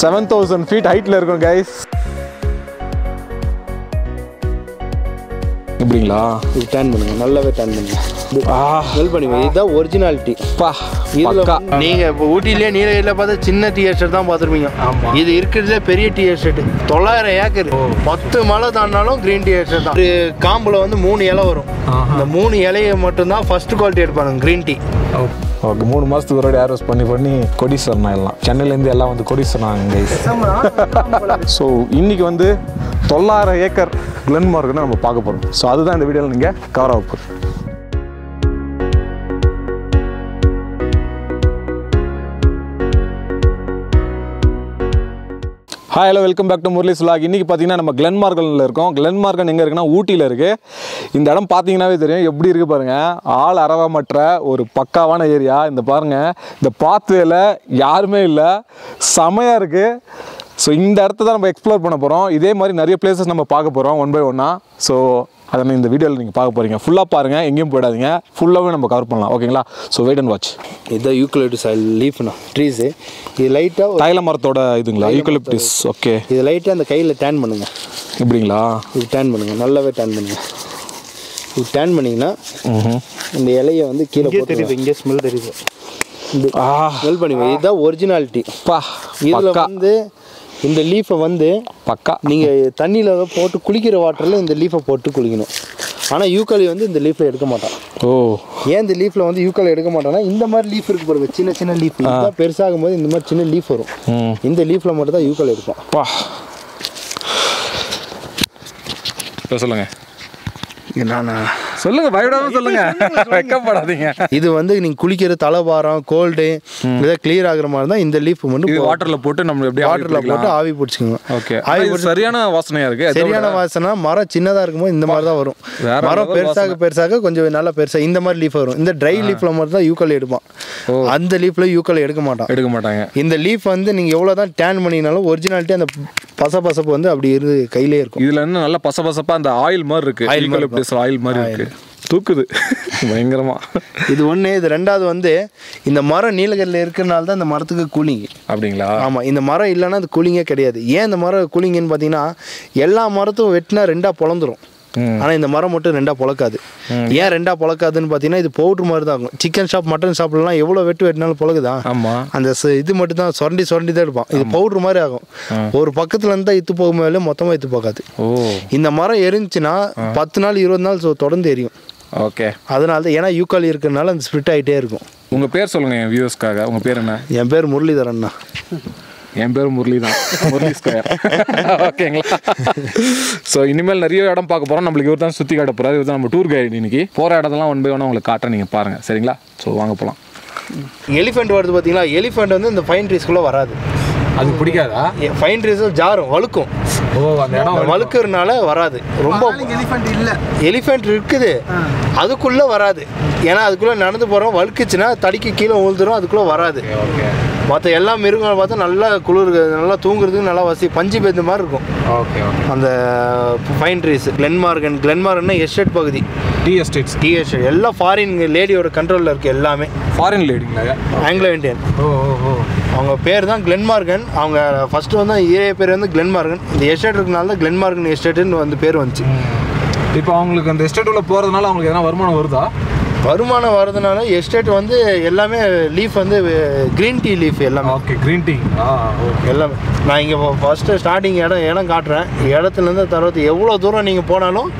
Seven thousand feet ஹைட்டில் இருக்கும் guys இப்படிங்களா இது டேன் பண்ணுங்க நல்லாவே டேன் பண்ணுங்க. ஆ. ஸ்மெல் பண்ணுங்க இதுதான் ஒரிஜினாலிட்டி பா இதுல பக்கா. வந்து நீங்க இப்போ ஊட்டிலே நீலகிரியில் பார்த்தா சின்ன டீ எஸ்டேட் தான் பார்த்துருப்பீங்க. இது இருக்கிறதுல பெரிய டீ எஸ்டேட் தொள்ளாயிரம் ஏக்கர். பத்து மலை தாண்டினாலும் கிரீன் டீ எஸ்டேட் தான். ஒரு காம்புல வந்து மூணு இலை வரும். இந்த மூணு இலையை மட்டும்தான் ஃபர்ஸ்ட் குவாலிட்டி எடுப்பாங்க கிரீன் டீ ஓகே மூணு மாதத்துக்கு ஒரு வாட்டி ஏர்வாஷ் பண்ணி பண்ணி கொடிசர்னா எல்லாம் சென்னையிலேருந்து எல்லாம் வந்து கொடிசர்னாங்க கைஸ் ஸோ இன்றைக்கி வந்து தொள்ளாயிரம் ஏக்கர் கிளன்மார்க்னு நம்ம பார்க்க போகிறோம் ஸோ அதுதான் இந்த வீடியோவில் நீங்கள் கவர் ஆக போகுது hi hello welcome back to Murali சுலாக் இன்றைக்கி பார்த்தீங்கன்னா நம்ம கிளன்மார்கனில் இருக்கோம். கிளன்மார்கன் எங்கே இருக்குன்னா ஊட்டியில் இருக்குது இந்த இடம் பார்த்தீங்கன்னாவே தெரியும். எப்படி இருக்குது பாருங்கள் ஆள் அறவமற்ற ஒரு பக்காவான ஏரியா. இந்த பாருங்கள் இந்த பாத்வேல யாருமே இல்லை. செமையாக இருக்குது ஸோ இந்த இடத்த தான் நம்ம எக்ஸ்ப்ளோர் பண்ண போகிறோம் இதே மாதிரி நிறைய பிளேசஸ் நம்ம பார்க்க போகிறோம் ஒன் பை ஒன்னாக ஸோ அதை இந்த வீடியோவில் நீங்கள் பார்க்க போகிறீங்க ஃபுல்லாக பாருங்கள் எங்கேயும் போயிடாதீங்க. ஃபுல்லாகவே நம்ம கவர் பண்ணலாம். ஓகேங்களா ஸோ வெயிட் அண்ட் வாட்ச் இதுதான் யூக்கலிப்டஸ் லீஃப்னா ட்ரீஸு இது லைட்டாக தைல மரத்தோட இதுங்களா? யூக்கலிப்டிஸ் ஓகே இது. லைட்டாக அந்த கையில் டேன் பண்ணுங்க. இப்படிங்களா இது டேன் பண்ணுங்க. நல்லாவே டேன் பண்ணுங்க. இது டேன் பண்ணிங்கன்னா இந்த இலையை வந்து கீழே தெரியுது இங்கே ஸ்மெல் தெரியுது. ஆ. ஸ்மெல் பண்ணுங்க. இதுதான் ஒரிஜினாலிட்டி பா இதில் வந்து இந்த லீஃபை வந்து பக்கா. நீங்கள் தண்ணியில் போட்டு குளிக்கிற வாட்டரில் இந்த லீஃபை போட்டு குளிக்கணும். ஆனால் யூக்காலி வந்து இந்த லீஃபில் எடுக்க மாட்டான். ஓ. ஏன் இந்த லீஃபில் வந்து யூக்காலி எடுக்க மாட்டான்னா இந்த மாதிரி லீஃப் இருக்கு பாருங்க சின்ன சின்ன லீஃப். பெருசாகும் போது இந்த மாதிரி சின்ன லீஃப் வரும். இந்த லீஃபில் மட்டும் தான் யூக்காலி எடுப்பான். பா. இப்போ சொல்லுங்க நானா சொல்லுங்க. பயப்படாம சொல்லுங்க. வெக்கப்படாதீங்க. இது வந்து நீங்கள் குளிக்கிற தலைபாரம் கோல்டு இதை கிளியர் ஆகுற மாதிரி தான் இந்த லீஃப் மட்டும் வாட்டர்ல போட்டு நம்ம எப்படி வாட்டரில் போட்டு ஆவி பிடிச்சிக்கோங்க. ஓகே. ஆவி இது சரியான வாசனையா இருக்கு? சரியான வாசனை மரம் சின்னதாக இருக்கும்போது இந்த மாதிரி தான் வரும். மரம் பெருசாக பெருசாக கொஞ்சம் நல்லா பெருசாக இந்த மாதிரி லீஃப் வரும். இந்த ட்ரை லீஃப்ல மட்டும் தான் யூக்கல் எடுப்பான். அந்த லீஃப்ல யூக்கல் எடுக்க மாட்டான். எடுக்க மாட்டாங்க. இந்த லீஃப் வந்து நீங்கள் எவ்வளோ தான் டேன் பண்ணினாலும் ஒரிஜினாலிட்டி அந்த பச பசப்பு வந்து அப்படி இருந்து கையிலே இருக்கும். இதுல என்ன நல்லா பச பசப்பா அந்த ஆயில் மாதிரி இருக்கு. Oil மாதிரி யூக்கலிப்டஸ் ஆயில் மாதிரி இருக்கு. தூக்குது. பயங்கரமா. இது ஒன்று இது ரெண்டாவது வந்து இந்த மரம் நீலகிரியில் இருக்கிறனால தான் இந்த மரத்துக்கு கூலிங் அப்படிங்களா? ஆமாம் இந்த மரம் இல்லைன்னா அது கூலிங்கே கிடையாது. ஏன் இந்த மரம் கூலிங்குன்னு பார்த்தீங்கன்னா எல்லா மரத்தும் வெட்டினா ரெண்டாக பொழந்துரும். ம். ஆனால் இந்த மரம் மட்டும் ரெண்டாக பொழக்காது. ஏன் ரெண்டாக பொழக்காதுன்னு பார்த்தீங்கன்னா இது பவுட்ரு மாதிரி தான் இருக்கும் சிக்கன் ஷாப் மட்டன் ஷாப்லலாம் எவ்வளோ வெட்டு வெட்டினாலும் பொழகுதா ஆமா. அந்த இது மட்டும் தான் சுரண்டி சுரண்டி தான் எடுப்பான். இது பவுட்ரு மாதிரி ஆகும். ஒரு பக்கத்துல இருந்து தான் இத்து போகும்போது மொத்தமாக இத்து போகாது. இந்த மரம் எரிஞ்சுன்னா பத்து நாள் இருபது நாள் தொடர்ந்து எரியும். ஓகே. அதனால தான் ஏன்னா யூக்காலி இருக்கிறனால அந்த ஸ்ப்ரிட் ஆகிட்டே இருக்கும். உங்க பேர் சொல்லுங்க என் வியூவர்ஸ்க்காக உங்க பேர் என்ன? என் பேர் முரளிதரண்ணா என் பேர் முரளி தான் முரளி ஸ்கொயர் ஓகேங்களா ஸோ இனிமேல் நிறைய இடம் பார்க்க போகிறோம் நம்மளுக்கு இவர் தான் சுற்றி காட்ட போகிறார் இவர் தான் நம்ம டூர் கைடு இன்னைக்கு. போகிற இடத்தெல்லாம் ஒன் பை ஒன் உங்களுக்கு காட்டுறேன் நீங்கள் பாருங்கள் சரிங்களா? ஸோ வாங்க போகலாம் எலிஃபெண்ட் வருது பார்த்தீங்களா எலிஃபெண்ட் வந்து இந்த ஃபைன் ட்ரீஸ்குள்ளே வராது. அது பிடிக்காதா? ஃபைன் ட்ரீஸ் ஜாரும் வழுக்கும். ஓ அந்த இடம் வழுக்கிறதுனால வராது. ரொம்ப எலிஃபென்ட் இல்ல. எலிஃபெண்ட் இருக்குது. அதுக்குள்ளே வராது. ஏன்னா அதுக்குள்ளே நடந்து போகிறோம் வழுக்குச்சுன்னா தடிக்கு கீழே உழுதுரும் அதுக்குள்ளே வராது. ஓகே மற்ற எல்லா மிருகங்களை பார்த்தா நல்லா குளிர் நல்லா தூங்குறதுக்கு நல்லா வசதி பஞ்சு பேந்த மாதிரி இருக்கும். Okay okay. அந்த ஃபைன் ட்ரீஸ் கிளென்மார்கன் கிளென்மார்கன்னா எஸ்டேட் பகுதி. டி எஸ்டேட்ஸ் டி எஸ்டேட் எல்லாம் ஃபாரின் லேடியோட கண்ட்ரோலில் இருக்குது எல்லாமே. ஃபாரின் லேடிங்களா ஆங்கிலோ இந்தியன் ஓ ஓ ஓ. அவங்க பேர் தான் கிளென்மார்கன் அவங்க ஃபர்ஸ்ட் வந்து ஏரியா பேர் வந்து கிளென்மார்கன் இந்த எஸ்டேட் இருக்கனால தான் கிளென்மார்கன் எஸ்டேட்டுன்னு வந்து பேர் வந்துச்சு. இப்போ அவங்களுக்கு அந்த எஸ்டேட் உள்ள போகிறதுனால அவங்களுக்கு எதனா வருமானம் வருதா? வருமானம் வர்றதுனால எஸ்டேட் வந்து எல்லாமே லீஃப் வந்து க்ரீன் டீ லீஃப் எல்லாமே. ஓகே க்ரீன் டீ ஆ ஓகே எல்லாமே. நான் இங்கே ஃபஸ்ட்டு ஸ்டார்டிங் இடம் இடம் காட்டுறேன். இடத்துலேருந்து தரத்து எவ்வளோ தூரம் நீங்கள் போனாலும்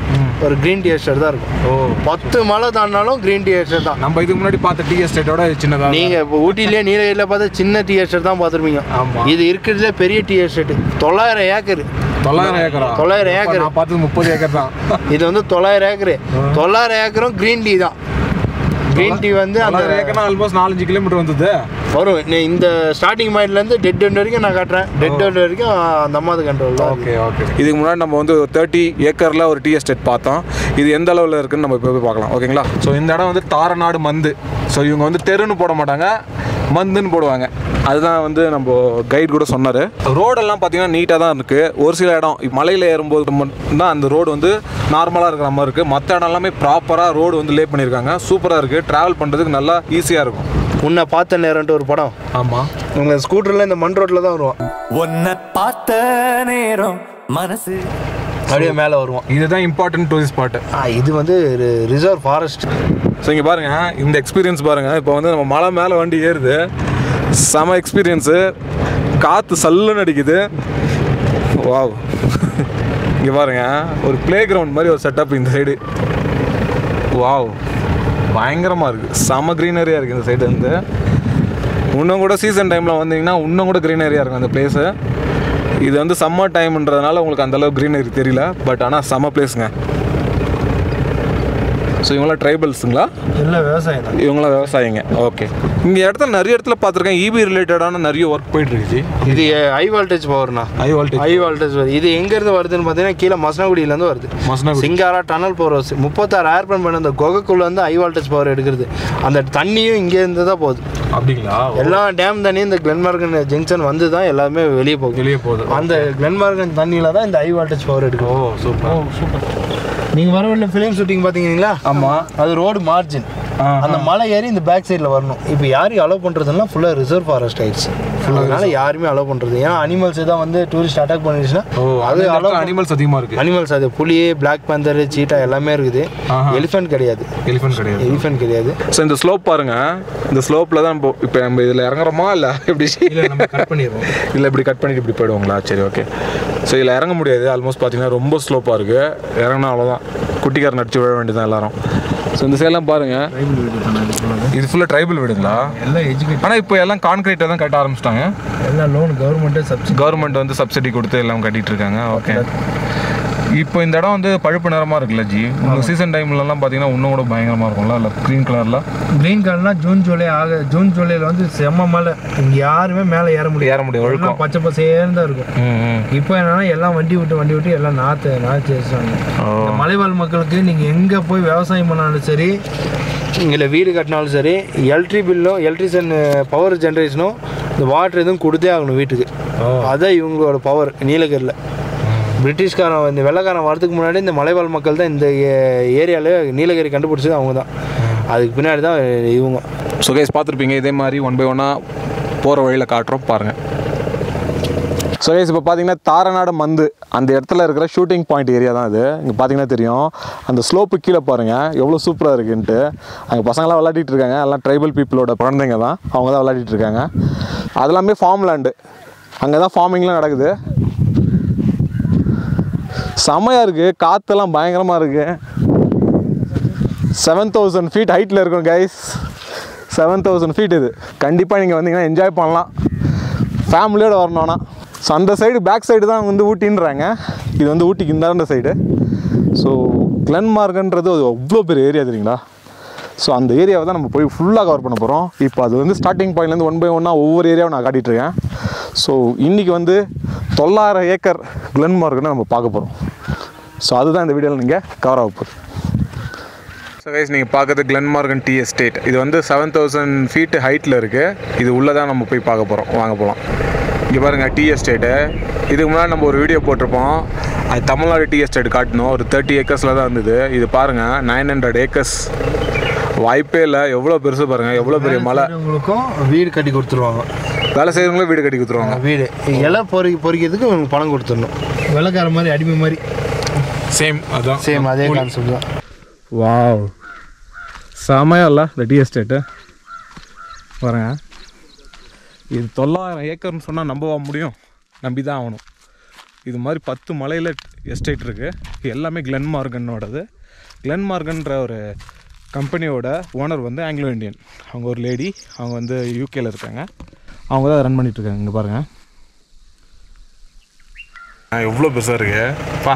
ஒரு க்ரீன் டீ எஸ்டேட் தான் இருக்கும். ஓ. பத்து மலை தாண்டினாலும் க்ரீன் டீ எஸ்டேட் தான். நம்ம இதுக்கு முன்னாடி பார்த்த டி எஸ்டேட்டோட சின்னதாக நீங்கள் இப்போ ஊட்டிலே நீலகிரியில் பார்த்தா சின்ன டீ எஸ்டேட் தான் பார்த்துருப்பீங்க. ஆமா. இது இருக்கிறதுல பெரிய டீ எஸ்டேட் தொள்ளாயிரம் ஏக்கர். தொள்ளாயிரம் ஏக்கரா? தொள்ளாயிரம் ஏக்கர். நான் பார்த்தது முப்பது ஏக்கர் தான். இது வந்து தொள்ளாயிரம் ஏக்கரு. தொள்ளாயிரம் ஏக்கரும் க்ரீன் டீ தான். க்ரீன் டீ வந்து அந்த ஏக்கர்னா ஆல்மோஸ்ட் நாலஞ்சு கிலோமீட்டர் வந்தது. வரும். நீ- இந்த ஸ்டார்டிங் பாயிண்ட்லேருந்து டெட் எண்ட் வரைக்கும் நான் காட்டுறேன். டெட் எண்ட் வரைக்கும் அந்த அம்மாது கண்ட்ரோல் ஓகே ஓகே இதுக்கு முன்னாடி நம்ம வந்து ஒரு தேர்ட்டி ஏக்கரில் ஒரு டீ எஸ்டேட் பார்த்தோம். இது எந்த அளவில் இருக்குன்னு நம்ம இப்போ போய் பார்க்கலாம். ஓகேங்களா ஸோ இந்த இடம் வந்து தாரநாடு மந்து. ஸோ இவங்க வந்து தெருன்னு போட மாட்டாங்க. மந்துன்னு போடுவாங்க. அதுதான் வந்து நம்ம கைட் கூட சொன்னார். ரோடெல்லாம் பார்த்தீங்கன்னா நீட்டாக தான் இருக்குது ஒரு சில இடம் மலையில் ஏறும்போது மட்டும்தான் அந்த ரோடு வந்து நார்மலாக இருக்கிற மாதிரி இருக்குது மற்ற இடம் எல்லாமே ப்ராப்பராக ரோடு வந்து லே பண்ணியிருக்காங்க. சூப்பராக இருக்குது ட்ராவல் பண்ணுறதுக்கு நல்லா ஈஸியாக இருக்கும். உன்னை பார்த்த நேரம்ட்டு ஒரு படம். ஆமாம் உங்க ஸ்கூட்டரில் இந்த மண் ரோட்டில் தான் வருவான். உன்னை பார்த்த நேரம் மனசு. அப்படியே மேலே வருவான் இதுதான் இம்பார்ட்டன்ட் டூரிஸ்ட் ஸ்பாட்டு இது வந்து ரிசர்வ் ஃபாரஸ்ட் ஸோ இங்கே பாருங்க இந்த எக்ஸ்பீரியன்ஸ் பாருங்க. இப்போ வந்து நம்ம மலை மேலே வண்டி ஏறுது. செம எக்ஸ்பீரியன்ஸு காற்று சல்லுன்னு அடிக்குது. வாவ் இங்கே பாருங்க ஒரு ப்ளே கிரவுண்ட் மாதிரி ஒரு செட்டப் இந்த சைடு வாவ் பயங்கரமாக இருக்குது செம க்ரீனரியாக இருக்குது இந்த சைடு வந்து. இன்னும் கூட சீசன் டைமில் வந்தீங்கன்னா இன்னும் கூட க்ரீனரியாக இருக்கும் அந்த பிளேஸு இது வந்து சம்மர் டைம்ன்றதுனால உங்களுக்கு அந்தளவு க்ரீனரி தெரியல பட் ஆனால் செம்ம பிளேஸுங்க ஸோ இவங்களாம் ட்ரைபல்ஸுங்களா இல்லை விவசாயம் தான். இவங்களாம் விவசாயிங்க. ஓகே இங்கே இடத்துல நிறைய இடத்துல பார்த்துருக்கேன் இபி ரிலேட்டடான நிறைய ஒர்க் போயிட்டு இருக்குது இது ஹை வால்டேஜ் பவர்ண்ணா ஹை வோல்டேஜ் ஹை வால்டேஜ் வருது இது எங்கேருந்து வருதுன்னு பார்த்தீங்கன்னா கீழே மசனகுடியிலேருந்து வருது. மசனகுடி. சிங்காரா டனல் போகிற முப்பத்தாறு ஏர்பன் பண்ண அந்த குகைக்குள்ள வந்து ஹை வால்டேஜ் பவர் எடுக்கிறது. அந்த தண்ணியும் இங்கேருந்து தான் போகுது. அப்படிங்களா? எல்லா டேம் தண்ணியும் இந்த கிளென்மார்கன் ஜங்ஷன் வந்து தான் எல்லாமே வெளியே போகுது. வெளியே போகுது. அந்த கிளென்மார்கன் தண்ணியில் தான் இந்த ஹை வால்டேஜ் பவர் எடுக்கும் ஓ சூப்பர் சூப்பர் நீங்கள் வரவில்லை ஃபிலிம் ஷூட்டிங் பார்த்தீங்களா ஆமாம் அது ரோடு மார்ஜின் அந்த மலை ஏறி இந்த பேக் சைடில் வரணும். இப்போ யாரையும் அலோவ் பண்ணுறதுலாம் ஃபுல்லாக ரிசர்வ் ஃபாரஸ்ட் ஆயிடுச்சு. அதனால யாருமே அலோவ் பண்ணுறது ஏன்னா அனிமல்ஸ் தான் வந்து டூரிஸ்ட் அட்டாக் பண்ணிடுச்சுன்னா ஓ அது அலோவ் அனிமல்ஸ் அதிகமாக இருக்குது அனிமல்ஸ் அது புலி பிளாக் பேந்தர் சீட்டா எல்லாமே இருக்குது. எலிஃபென்ட் கிடையாது. எலிஃபென்ட் கிடையாது. எலிஃபென்ட் கிடையாது. ஸோ இந்த ஸ்லோப் பாருங்க. இந்த ஸ்லோப்பில் தான் இப்போ இப்போ நம்ம இதில் இறங்குறோமா இல்லை எப்படி? இல்லை நம்ம கட் பண்ணிடுவோம் இல்லை இப்படி கட் பண்ணிட்டு இப்படி போயிடுவாங்களா? சரி ஓகே ஸோ இதில் இறங்க முடியாது. ஆல்மோஸ்ட் பார்த்தீங்கன்னா ரொம்ப ஸ்லோப்பாக இருக்குது இறங்கினா அவ்வளோதான் குட்டிக்காரன் நடிச்சு விழ வேண்டியதான் எல்லாரும். ஸோ இந்த சைட்லாம் பாருங்கள் இது ஃபுல்லாக ட்ரைபல் வீடுங்களா? எல்லாம் எஜுகேட் ஆனால் இப்போ எல்லாம் கான்கிரீட்டை தான் கட்ட ஆரம்பிச்சிட்டாங்க. எல்லாம் லோன் கவர்மெண்ட்டே சப்சிடி கவர்மெண்ட் வந்து சப்சிடி கொடுத்து எல்லாம் கட்டிட்டு இருக்காங்க. ஓகே இப்போ இந்த இடம் வந்து பழுப்பு நிறமாக இருக்குல்ல ஜி? உங்களுக்கு சீசன் டைம்லலாம் பார்த்தீங்கன்னா இன்னும் கூட பயங்கரமாக இருக்கும்ல இல்லை க்ரீன் கலரில் கிரீன் கார்டுனா ஜூன் ஜூலை ஆக ஜூன் ஜூலையில் வந்து செம்ம மலை இங்கே யாருமே மேலே ஏற முடியாது ஏற முடியும் ஒழுக்கம். பச்சை பசேர்னு தான் இருக்கும் இப்போ என்னன்னா எல்லாம் வண்டி விட்டு வண்டி விட்டு எல்லாம் நாற்று நாற்று வச்சுட்டாங்க மலைவாழ் மக்களுக்கு நீங்கள் எங்கே போய் விவசாயம் பண்ணாலும் சரி இல்லை வீடு கட்டினாலும் சரி எலக்ட்ரி பில்லும் எலக்ட்ரிஷன் பவர் ஜென்ரேஷனும் இந்த வாட்டர் எதுவும் கொடுத்தே ஆகணும் வீட்டுக்கு. அதான் இவங்களோட பவர் நீலகிரியில் பிரிட்டிஷ்காரன் இந்த வெள்ளைக்காரன் வரதுக்கு முன்னாடி இந்த மலைவாழ் மக்கள் தான் இந்த ஏரியாவில் நீலகிரி கண்டுபிடிச்சது அவங்க தான். அதுக்கு பின்னாடி தான் இவங்க. ஸோ கைஸ் பார்த்துருப்பீங்க இதே மாதிரி ஒன் பை ஒன்னாக போகிற வழியில் காட்டுறோம் பாருங்கள் ஸோ கைஸ் இப்போ பார்த்தீங்கன்னா தாரநாடு மந்து அந்த இடத்துல இருக்கிற ஷூட்டிங் பாயிண்ட் ஏரியா தான் இது இங்கே பார்த்தீங்கன்னா தெரியும். அந்த ஸ்லோப்பு கீழே பாருங்கள் எவ்வளோ சூப்பராக இருக்குன்ட்டு. அங்கே பசங்களாம் விளையாடிட்டு இருக்காங்க. எல்லாம் ட்ரைபல் பீப்புளோட குழந்தைங்க தான். அவங்க தான் விளையாடிட்டு இருக்காங்க. அது எல்லாமே ஃபார்ம் லேண்டு அங்கே தான் ஃபார்மிங்லாம் நடக்குது. செமையாக இருக்குது காற்றெல்லாம் பயங்கரமாக இருக்குது செவன் தௌசண்ட் ஃபீட் ஹைட்டில் இருக்கும் கைஸ் செவன் தௌசண்ட் ஃபீட் இது. கண்டிப்பாக நீங்கள் வந்தீங்கன்னா என்ஜாய் பண்ணலாம். ஃபேமிலியோடு வரணும்னா ஸோ அந்த சைடு பேக் சைடு தான் வந்து ஊட்டின்றாங்க. இது வந்து ஊட்டிக்கு இந்தாண்ட சைடு ஸோ கிளன்மார்க்ன்றது அது அவ்வளோ பெரிய ஏரியா தெரியுங்களா? ஸோ அந்த ஏரியாவை தான் நம்ம போய் ஃபுல்லாக கவர் பண்ண போகிறோம் இப்போ அது வந்து ஸ்டார்டிங் பாயிண்ட்லேருந்து ஒன் பை ஒன்னாக ஒவ்வொரு ஏரியாவும் நான் காட்டிகிட்ருக்கேன் ஸோ இன்றைக்கி வந்து தொள்ளாயிரம் ஏக்கர் கிளன்மார்க்னு நம்ம பார்க்க போகிறோம் ஸோ அதுதான் இந்த வீடியோவில் நீங்கள் கவர் ஆக போகுது ஸோ கைஸ் நீங்கள் பார்க்குறது கிளன்மார்கன் டி எஸ்டேட் இது வந்து செவன் தௌசண்ட் ஃபீட்டு ஹைட்டில் இருக்குது இது உள்ளே தான் நம்ம போய் பார்க்க போகிறோம் வாங்க போகலாம் இங்கே பாருங்கள் டி எஸ்டேட்டு இதுக்கு முன்னாடி நம்ம ஒரு வீடியோ போட்டிருப்போம். அது தமிழ்நாடு டி எஸ்டேட் காட்டணும் ஒரு தேர்ட்டி ஏக்கர்ஸில் தான் இருந்தது. இது பாருங்கள் நைன் ஹண்ட்ரட் ஏக்கர்ஸ் வாய்ப்பே இல்லை. எவ்வளோ பெருசு பாருங்கள் எவ்வளோ பெரிய மலை. உங்களுக்கும் வீடு கட்டி கொடுத்துருவாங்க. வேலை செய்கிறவங்களும் வீடு கட்டி கொடுத்துருவாங்க. வீடு. இலை பொறி பொறிக்கிறதுக்கு உங்களுக்கு பணம் கொடுத்துடணும். வெள்ளைக்கார மாதிரி அடிமை மாதிரி. சேம் அதான். சேம் அதே கான்செப்ட் தான். வாவ் செமையா இல்லை இந்த டி எஸ்டேட்டு பாருங்க. இது தொள்ளாயிரம் ஏக்கர்னு சொன்னால் நம்பவா முடியும்? நம்பி தான் ஆகணும். இது மாதிரி பத்து மலையில் எஸ்டேட் இருக்குது எல்லாமே கிளென்மார்கனோடது கிளென்மார்கன்ற ஒரு கம்பெனியோட ஓனர் வந்து ஆங்கிலோ இந்தியன் அவங்க ஒரு லேடி அவங்க வந்து யூகேல இருக்காங்க. அவங்க தான் ரன் பண்ணிட்டு இருக்காங்க. இங்கே பாருங்கள் எவ்வளோ பெருசாக இருக்கு. பா.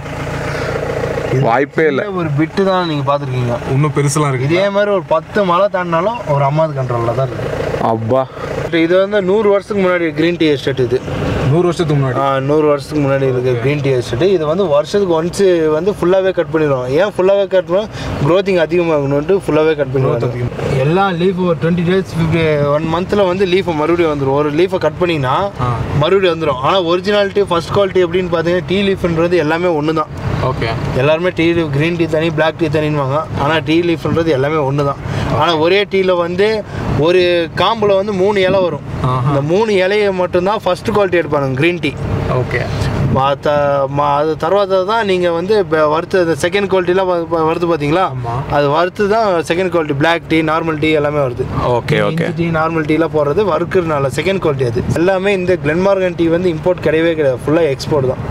வாய்ப்பே இல்லை. ஒரு பிட்டு தான் நீங்கள் பார்த்துருக்கீங்க. இன்னும் பெருசெல்லாம் இருக்குது இதே மாதிரி ஒரு பத்து மலை தாண்டினாலும் ஒரு அம்மாது கண்ட்ரோலில் தான் இருக்குது அப்பா. இது வந்து நூறு வருஷத்துக்கு முன்னாடி க்ரீன் டீ எஸ்டேட் இது. நூறு வருஷத்துக்கு முன்னாடி? ஆ, நூறு வருஷத்துக்கு முன்னாடி இருக்க க்ரீன் டீ எஸ்டேட் இது வந்து வருஷத்துக்கு ஒன்ஸ் வந்து ஃபுல்லாகவே கட் பண்ணிடுவோம் ஏன் ஃபுல்லாகவே கட் பண்ணுவோம் க்ரோத்திங் அதிகமாகணுன்ட்டு ஃபுல்லாகவே கட் பண்ணிடுவோம் எல்லாம் லீஃப் ஒரு டுவெண்ட்டி டேஸ் ஃபிஃப்டி ஒன் மந்தில் வந்து லீஃபை மறுபடியும் வந்துடும் ஒரு லீஃபை கட் பண்ணிங்கன்னா மறுபடியும் வந்துடும் ஆனால் ஒரிஜினாலிட்டி ஃபர்ஸ்ட் குவாலிட்டி எப்படின்னு பார்த்தீங்கன்னா டீ லீஃப்ன்றது எல்லாமே ஒன்று தான் ஓகே எல்லாருமே டீ க்ரீன் டீ தனி பிளாக் டீ தனின்னு வாங்க ஆனால் டீ லீஃப்ன்றது எல்லாமே ஒன்று தான் ஆனால் ஒரே டீயில் வந்து ஒரு காம்பில் வந்து மூணு இலை வரும். அந்த மூணு இலையை மட்டும்தான் ஃபஸ்ட் குவாலிட்டி எடுப்பானுங்க க்ரீன் டீ. ஓகே அது தர்வாத தான் நீங்கள் வந்து வறுத்து இந்த செகண்ட் குவாலிட்டிலாம் வருது பார்த்தீங்களா அது வறுத்து தான் second quality black tea normal tea எல்லாமே வருது. ஓகே ஓகே டீ நார்மல் டீலாம் போடுறது வறுக்கிறதுனால செகண்ட் குவாலிட்டி அது. எல்லாமே இந்த கிளென்மார்கன் டீ வந்து இம்போர்ட் கிடையவே கிடையாது. ஃபுல்லாக எக்ஸ்போர்ட் தான்.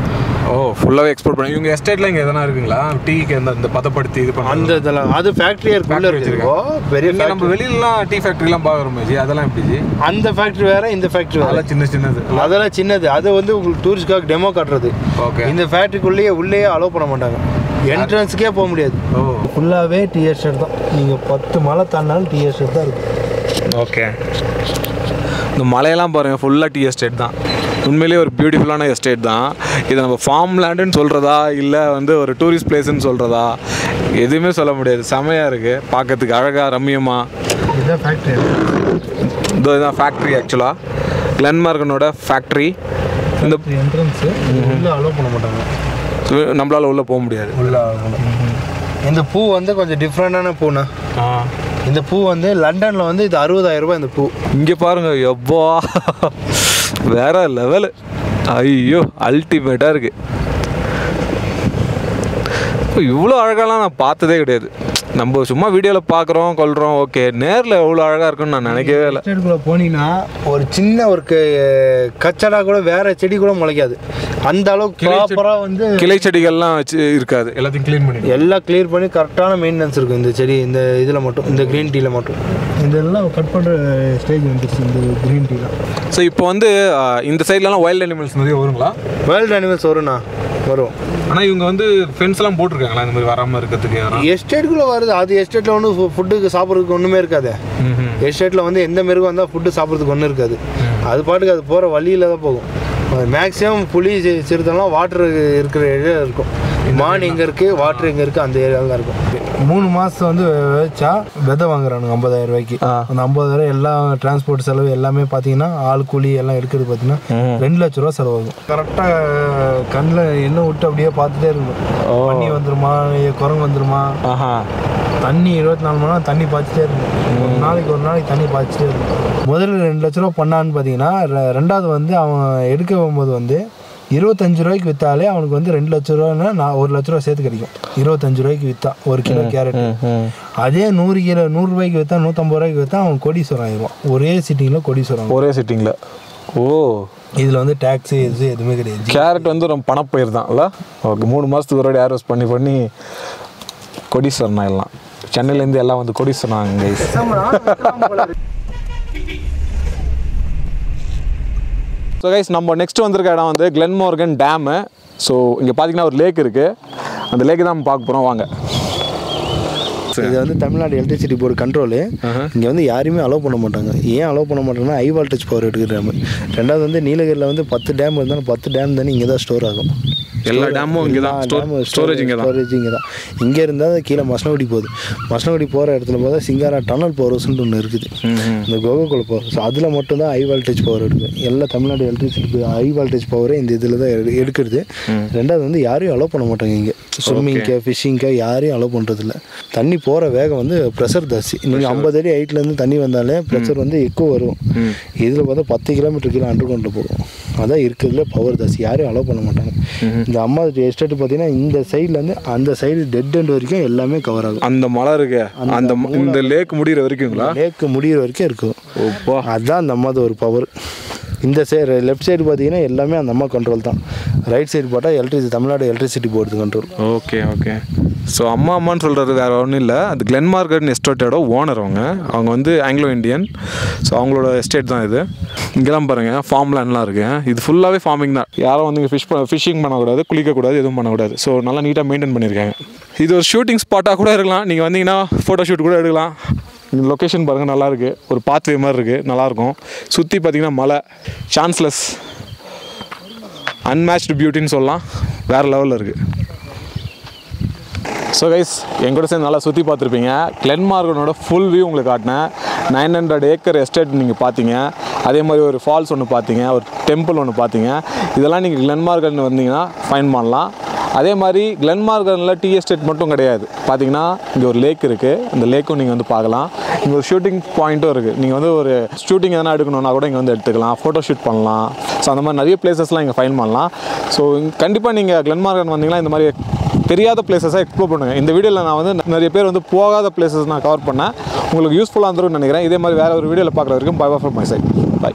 ஓ ஃபுல்லாகவே எக்ஸ்போர்ட் பண்ணி இவங்க எஸ்டேட்ல இங்கே எதனா இருக்குங்களா? டீக்கு அந்த இந்த பதப்படுத்தி இது பண்ண அந்த இதெல்லாம் அது ஃபேக்ட்ரியே இருக்குள்ள இருக்கு. பெரிய நம்ம வெளியிலலாம் டீ ஃபேக்ட்ரிலாம் பார்க்குறோம் ஜி அதெல்லாம் எப்படி ஜி? அந்த ஃபேக்ட்ரி வேற இந்த ஃபேக்ட்ரி வேற. அதெல்லாம் சின்ன சின்னது. அதெல்லாம் சின்னது. அது வந்து உங்களுக்கு டூரிஸ்ட்காக டெமோ காட்டுறது. ஓகே இந்த ஃபேக்ட்ரிக்குள்ளேயே உள்ளேயே அலோவ் பண்ண மாட்டாங்க. என்ட்ரன்ஸுக்கே போக முடியாது. ஓ. ஃபுல்லாகவே டீ எஸ்டேட் தான். நீங்கள் பத்து மலை தாண்டினாலும் டீ எஸ்டேட் தான் இருக்கும். ஓகே இந்த மலையெல்லாம் பாருங்கள் ஃபுல்லாக டீ எஸ்டேட் தான். உண்மையிலேயே ஒரு பியூட்டிஃபுல்லான எஸ்டேட் தான். இதை நம்ம ஃபார்ம் லேண்டுன்னு சொல்கிறதா இல்லை வந்து ஒரு டூரிஸ்ட் பிளேஸ்னு சொல்கிறதா எதுவுமே சொல்ல முடியாது. செமையாக இருக்குது பார்க்கறதுக்கு அழகாக ரம்மியமாக இதுதான் ஃபேக்ட்ரி இதோ இதுதான் ஃபேக்ட்ரி ஆக்சுவலாக கிளன்மார்கனோட ஃபேக்ட்ரி இந்த என்ட்ரன்ஸு உள்ளே அலோவ் பண்ண மாட்டாங்க. நம்மளால் உள்ளே போக முடியாது. உள்ளே இந்த பூ வந்து கொஞ்சம் டிஃப்ரெண்டான பூண்ணா. இந்த பூ வந்து லண்டனில் வந்து இது அறுபதாயிரம் ரூபாய் இந்த பூ. இங்கே பாருங்க எப்பா வேற லெவலு ஐயோ அல்டிமேட்டாக இருக்கு. இவ்வளோ அழகாலாம் நான் பார்த்ததே கிடையாது. நம்ம சும்மா வீடியோவில் பார்க்குறோம் கொள்கிறோம் ஓகே நேரில் எவ்வளோ அழகாக இருக்குன்னு நான் நினைக்கவே இல்லை. போனீங்கன்னா ஒரு சின்ன ஒரு க- கச்சடா கூட வேறு செடி கூட முளைக்காது. அந்த அளவுக்கு ப்ராப்பராக வந்து கிளை செடிகள்லாம் வச்சு இருக்காது. எல்லாத்தையும் க்ளீன் பண்ணி எல்லாம் கிளியர் பண்ணி கரெக்டான மெயின்டெனன்ஸ் இருக்கும் இந்த செடி இந்த இதில் மட்டும் இந்த க்ரீன் டீயில் மட்டும். இதெல்லாம் கட் பண்ணுற ஸ்டேஜ் வந்துருச்சு இந்த க்ரீன் டீலாம் ஸோ இப்போ வந்து இந்த சைட்லலாம் வைல்ட் அனிமல்ஸ் நிறைய வருங்களா? வைல்ட் அனிமல்ஸ் வரும்ண்ணா வரும். ஆனால் இவங்க வந்து ஃபென்ஸ்லாம் போட்டிருக்காங்களா? இந்த மாதிரி வராமல் இருக்கிறதுக்கு எஸ்டேட்டுக்குள்ளே வருது. அது எஸ்டேட்டில் ஒன்றும் ஃபுட்டுக்கு சாப்பிட்றதுக்கு ஒன்றுமே இருக்காது. எஸ்டேட்டில் வந்து எந்த மிருகம் வந்தால் ஃபுட்டு சாப்பிட்றதுக்கு ஒன்றும் இருக்காது. அது பாட்டுக்கு அது போகிற வழியில் தான் போகும். மேக்ஸிமம் புளி சிறுத்தைலாம் வாட்டர் இருக்கிற ஏரியா இருக்கும். மான் எங்கே இருக்குது வாட்ரு எங்கே இருக்குது அந்த ஏரியாவில் தான் இருக்கும். மூணு மாதம் வந்து வச்சா விதை வாங்குறானுங்க ஐம்பதாயிரம் ரூபாய்க்கு. அந்த ஐம்பதாயிரம் எல்லாம் டிரான்ஸ்போர்ட் செலவு எல்லாமே பார்த்தீங்கன்னா ஆள் கூலி எல்லாம் எடுக்கிறது பார்த்தீங்கன்னா ரெண்டு லட்ச ரூபா செலவாகும். கரெக்டாக கண்ணில் எண்ணெய் விட்டு அப்படியே பார்த்துட்டே இருக்கணும் பண்ணி வந்துருமா குரங்கு வந்துருமா? தண்ணி இருபத்தி நாலு மணி நேரம் தண்ணி பாய்ச்சிட்டே இருக்கும் ஒரு நாளைக்கு ஒரு நாளைக்கு தண்ணி பாய்ச்சிட்டே இருக்கும் முதல்ல ரெண்டு லட்ச ரூபா பண்ணான்னு பார்த்தீங்கன்னா ரெண்டாவது வந்து அவன் எடுக்க போகும்போது வந்து இருபத்தஞ்சு ரூபாய்க்கு விற்றாலே அவனுக்கு வந்து ரெண்டு லட்ச ரூபான்னா நான் ஒரு லட்ச ரூபா சேர்த்து கிடைக்கும். இருபத்தஞ்சு ரூபாய்க்கு விற்றா ஒரு கிலோ கேரட். அதே நூறு கிலோ நூறு ரூபாய்க்கு விற்றா நூற்றம்பது ரூபாய்க்கு விற்றா அவன் கோடீஸ்வரம் ஆயிடுவான். ஒரே சிட்டிங்கில் கோடீஸ்வரம் ஒரே சிட்டிங்கில் ஓ. இதில் வந்து டேக்ஸு இது எதுவுமே கிடையாது. கேரட் வந்து ரொம்ப பணப்பயிர் தான் இல்லை? ஓகே மூணு மாதத்துக்கு ஒரு வாட்டி ஏர்வஸ் பண்ணி பண்ணி கொடீஸ்வரன் ஆயிடலாம். சென்னையிலேருந்து எல்லாம் வந்து ஆகுங்க கைஸ் ஸோ கைஸ் நம்ம நெக்ஸ்ட் வந்திருக்க இடம் வந்து கிளென்மார்கன் டேமு ஸோ இங்கே பார்த்தீங்கன்னா ஒரு லேக் இருக்குது அந்த லேக்கு தான் பார்க்க போகிறோம் வாங்க. இது வந்து தமிழ்நாடு எலக்ட்ரிசிட்டி போர்டு கண்ட்ரோலு இங்கே வந்து யாரையுமே அலோவ் பண்ண மாட்டாங்க. ஏன் அலோவ் பண்ண மாட்டாங்கன்னா ஹை வால்டேஜ் பவர் எடுக்கிற டேம் ரெண்டாவது வந்து நீலகிரியில் வந்து பத்து டேம் இருந்தாலும் பத்து டேம் தானே இங்கே தான் ஸ்டோர் ஆகும். எல்லா டேமும் இங்கே தான் ஸ்டோரேஜ் இங்கே தான் ஸ்டோரேஜ் இங்கே தான் இங்கே இருந்தால் கீழே மசனகுடி போகுது. மசனகுடி போகிற இடத்துல பார்த்தா சிங்காரா டனல் போர்ஸ்ன்னு ஒன்று இருக்குது. இந்த கோகோக்குள்ள போர் அதில் மட்டும்தான் ஹை வால்டேஜ் பவர் எடுக்குது எல்லா தமிழ்நாடு எலக்ட்ரிசிட்டி ஹை வால்டேஜ் பவரே இந்த இதில் தான் எடுக்கிறது. ரெண்டாவது வந்து யாரையும் அலோவ் பண்ண மாட்டாங்க இங்கே. ஸ்விம்மிங்க்கு ஃபிஷிங்க்கு யாரையும் அலோவ் பண்ணுறதில்ல தண்ணி போகிற வேகம் வந்து ப்ரெஷர் ஜாஸ்தி. நீங்கள் ஐம்பது அடி ஹைட்லேருந்து தண்ணி வந்தாலே ப்ரெஷர் வந்து எக்கோ வரும். இதில் பார்த்தா பத்து கிலோமீட்டர் கீழே அண்டர் கொண்டு போகும். அதான் இருக்கிறதுல பவர் ஜாஸ்தி. யாரையும் அலோவ் பண்ண மாட்டாங்க. இந்த அம்மா எஸ்டேட் பார்த்தீங்கன்னா இந்த சைட்லேருந்து அந்த சைடு டெட் எண்ட் வரைக்கும் எல்லாமே கவர் ஆகும். அந்த மலை இருக்கு அந்த இந்த லேக் முடிகிற வரைக்குங்களா? லேக்கு முடியிற வரைக்கும் இருக்கும். அதுதான் அந்த அம்மாது ஒரு பவர் இந்த சைடு லெஃப்ட் சைடு பார்த்தீங்கன்னா எல்லாமே அந்த அம்மா கண்ட்ரோல் தான். ரைட் சைடு பார்த்தா electricity Tamil Nadu electricity board control okay okay so அம்மா அம்மான்னு சொல்கிறது வேறு ஒன்றும் இல்லை. அது கிளென்மார்கன் எஸ்டேட்டோட ஓனர் அவங்க. அவங்க வந்து ஆங்கிலோ இந்தியன் ஸோ அவங்களோட எஸ்டேட் தான் இது. இங்கெல்லாம் பாருங்கள் ஃபார்ம் லேண்ட்லாம் இருக்குது இது ஃபுல்லாகவே ஃபார்மிங் தான். யாரும் வந்து ஃபிஷ் ஃபிஷிங் பண்ணக்கூடாது குளிக்கக்கூடாது எதுவும் பண்ணக்கூடாது. ஸோ நல்லா நீட்டாக மெயின்டைன் பண்ணியிருக்காங்க இது ஒரு ஷூட்டிங் ஸ்பாட்டாக கூட இருக்கலாம். நீங்கள் வந்தீங்கன்னா ஃபோட்டோ ஷூட் கூட எடுக்கலாம். இந்த லொக்கேஷன் பாருங்கள் நல்லாயிருக்கு ஒரு பாத்வே மாதிரி இருக்குது நல்லாயிருக்கும் சுற்றி பார்த்தீங்கன்னா மலை. சான்ஸ்லெஸ் அன்மேட்ச்டு பியூட்டின்னு சொல்லலாம். வேறு லெவலில் இருக்குது ஸோ கைஸ் என் கூட சேர்ந்து நல்லா சுற்றி பார்த்துருப்பீங்க. கிளென்மார்கனோட ஃபுல் வியூ உங்களுக்கு காட்டினேன். நைன் ஹண்ட்ரட் ஏக்கர் எஸ்டேட் நீங்கள் பார்த்தீங்க. அதே மாதிரி ஒரு ஃபால்ஸ் ஒன்று பார்த்தீங்க. ஒரு டெம்பிள் ஒன்று பார்த்தீங்க. இதெல்லாம் நீங்கள் கிளென்மார்கன் வந்தீங்கன்னா ஃபைன் பண்ணலாம். அதே மாதிரி கிளென்மார்கனில் டீ எஸ்டேட் மட்டும் கிடையாது. பார்த்தீங்கன்னா இங்கே ஒரு லேக் இருக்குது அந்த லேக்கும் நீங்கள் வந்து பார்க்கலாம். இங்கே ஒரு ஷூட்டிங் பாயிண்ட்டும் இருக்குது நீங்கள் வந்து ஒரு ஷூட்டிங் எதனா எடுக்கணும்னா கூட இங்கே வந்து எடுத்துக்கலாம். ஃபோட்டோ ஷூட் பண்ணலாம். ஸோ அந்த மாதிரி நிறைய பிளேசஸ்லாம் இங்கே ஃபைன் பண்ணலாம். ஸோ கண்டிப்பாக நீங்கள் கிளென்மார்கன் வந்தீங்கன்னா இந்த மாதிரி தெரியாத பிளேசஸாக எக்ஸ்ப்ளோர் பண்ணுங்கள் இந்த வீடியோவில் நான் வந்து நிறைய பேர் வந்து போகாத பிளேசஸ் நான் கவர் பண்ணேன் உங்களுக்கு யூஸ்ஃபுல்லாக இருந்துருன்னு நினைக்கிறேன். இதே மாதிரி வேறு ஒரு வீடியோவில் பார்க்குற வரைக்கும் bye from my side bye